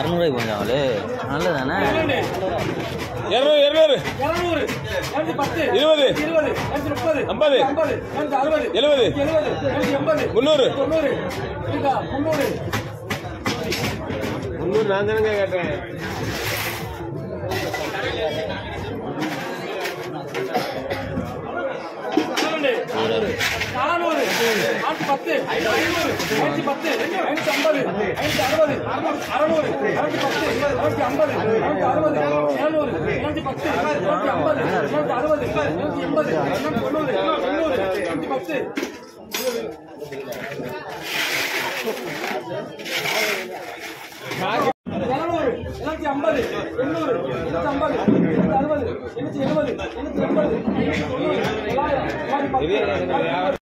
அறநூறுவாய்க்கு கொஞ்சம் அவளு. நல்லதானே? இருநூறு இருநூறு. இருநூறு. இருபது. முப்பது. ஐம்பது. ஐம்பது. அறுபது. எழுபது. எழுபது. எண்பது. முந்நூறு. தொண்ணூறு. முந்நூறு. முந்நூறு நான் தானங்க கேட்டேன். நானூத்தி பத்து. ஐநூறு ஐநூத்தி பத்து. ஐநூத்தி ஐம்பது. ஐநூத்தி அறுபது. அறுநூறு. ஐநூத்தி பத்து. ஐநூத்தி ஐம்பது. ஐநூத்தி அறுபது. இருநூறு இருநூத்தி பத்து. இருநூத்தி ஐம்பது. இருநூத்தி அறுபது. இருநூத்தி எண்பது. இருநூத்தி தொண்ணூறு. தொண்ணூறு. இருநூத்தி பத்து எழுநூறு. இருநூத்தி ஐம்பது. எண்ணூறு. இருநூத்தி ஐம்பது. இருநூத்தி அறுபது. எண்ணூத்தி எழுபது. எண்ணூத்தி எண்பது. தொண்ணூறு. தொள்ளாயிரம். பத்து.